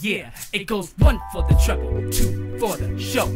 Yeah, it goes one for the treble, two for the show.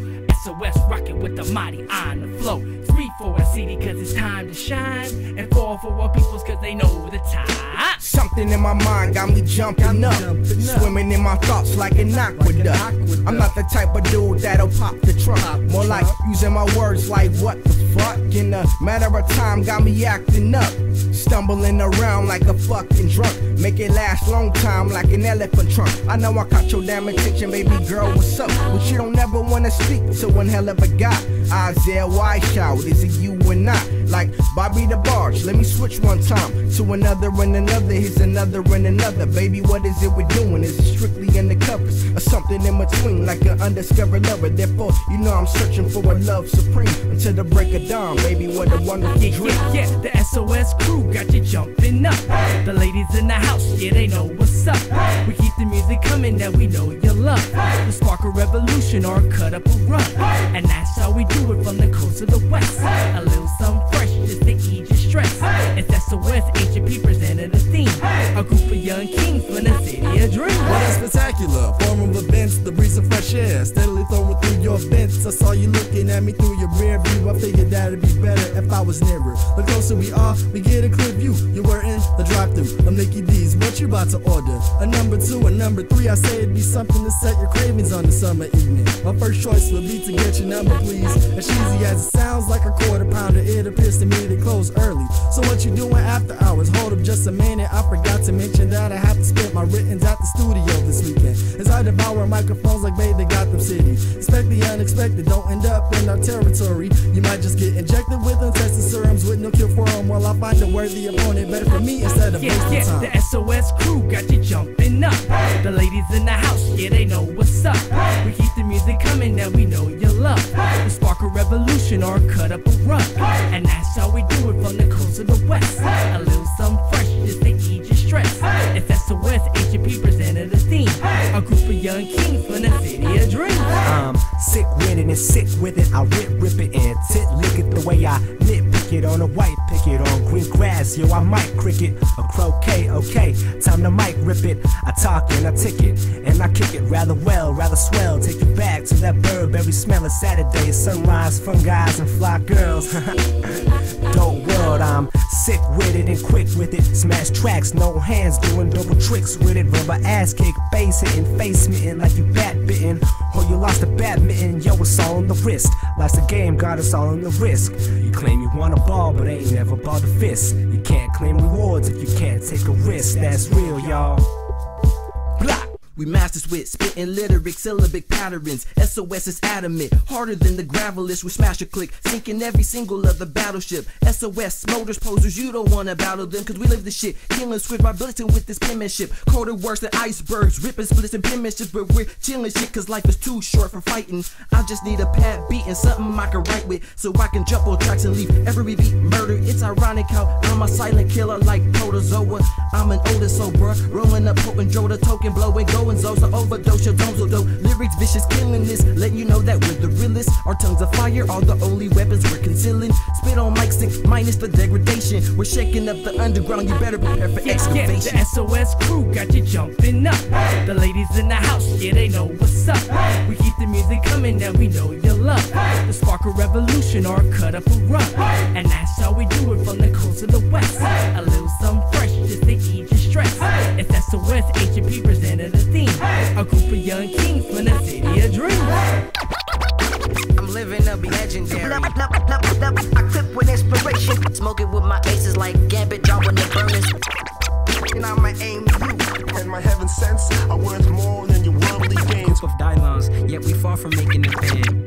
SOS rockin' with the mighty on the flow. Three for a CD cause it's time to shine. And four for our peoples cause they know the time. Something in my mind got me jumping up. Swimming in my thoughts like an aqueduct. I'm not the type of dude that'll pop the trunk. More like using my words like what the fuck. In a matter of time got me acting up. Stumbling around like a fucking drunk. Make it last long time like an elephant trunk. I know I caught your damn attention, baby girl, what's up? But you don't ever wanna speak to one hell of a guy. Isaiah Whiteout, is it you or not? Like Bobby the Barge, let me switch one time to another and another. Here's another and another. Baby, what is it we're doing? Is it strictly in the covers or something in between, like an undiscovered lover? Therefore, you know I'm searching for a love supreme until the break of dawn. Baby, what a wonderful Yeah, dream. yeah, yeah, the SOS crew got you jumping up. The ladies in the house, yeah, they know what's up. We keep the music coming that we know you love. To spark a revolution or cut up a run. And that's how we do it from the coast to the west. A little something fresh just to ease your stress. It's SOS HFP presented a theme. A group of young kings from the city of dreams. What a spectacular form of events, the breeze of fresh air steadily throwing through your vents. I saw you looking at me through your rear view. I figured that'd be better if I was nearer. The closer we are, we get a clear view. You were in the drive-through of Mickey D's. What you about to order? A number two, a number three. I say it'd be something to set your cravings on the summer evening. My first choice would be to get your number, please. As cheesy as it sounds, like a quarter pounder, it appears to me they close early. So what you doing after hours? Hold up just a minute. I forgot to mention that I have to spend my writtens at the studio this weekend. As I devour microphones like Bay the Gotham City. Expect the unexpected, don't end up in our territory. You might just get injected with untested serums with no cure for 'em while I find a worthy opponent. Better for me instead of Yeah, wasting yeah, time. the SOS crew got you jumping up. The ladies in the house, yeah, they know what's up. We keep the music coming that we know you love. We spark a revolution or cut up a rug. And that's how we do it from the coast to the west. A little something fresh just to ease your stress. It's SOS HFP presented a theme. A group of young kings sick with it. I rip, rip it and tit lick it the way I nitpick it on a white picket on green grass. Yo, I might cricket a croquet. Okay, time to mic rip it. I talk and I tick it and I kick it rather well, rather swell. Take you back to that Burberry smell of Saturday sunrise, fun guys and fly girls. Dope world, I'm sick with it and quick with it. Smash tracks, no hands, doing double tricks with it. Rubber ass kick, bass hitting, face smitten like you bat bitten. Or you lost a badminton, yo, it's all on the wrist. Life's a game, got us all in the risk. You claim you want a ball, but ain't never balled a fist. You can't claim rewards if you can't take a risk. That's real, y'all. We masters with spitting lyric, syllabic patterns. SOS is adamant, harder than the gravelist. We smash a click, sinking every single of the battleship. SOS motors posers, you don't wanna battle them, cause we live the shit. Killing swift by blitzing with this penmanship. Colder worse than icebergs, ripping splits and penmanship, but we're chilling shit, cause life is too short for fighting. I just need a pad beat and something I can write with, so I can jump on tracks and leave every beat murder. It's ironic how I'm a silent killer like protozoa. I'm an older so bruh, rolling up, potent Joe the token, blowing, going Zoes to overdose your domes dope. Lyrics vicious, killing this, letting you know that we're the realest. Our tongues of fire are the only weapons we're concealing. Spit on mic stick, minus the degradation. We're shaking up the underground, you better prepare for Yeah, yeah, excavation. the SOS crew got you jumping up. The ladies in the house, yeah, they know what's up. We keep the music coming that we know you love. The spark of revolution or cut up a rug. And that's how we do it from the coast to the west. A little something fresh just to ease your stress. It's SOS HFP presented a theme. A group of young kings from the city of dreams. I'm living up legendary. I clip with inspiration. Smoking with my aces like Gambit, drawing the burners. And I'ma aim you. and my heaven sense are worth more than your worldly gains. Group of Dylons, yet we far from making it big.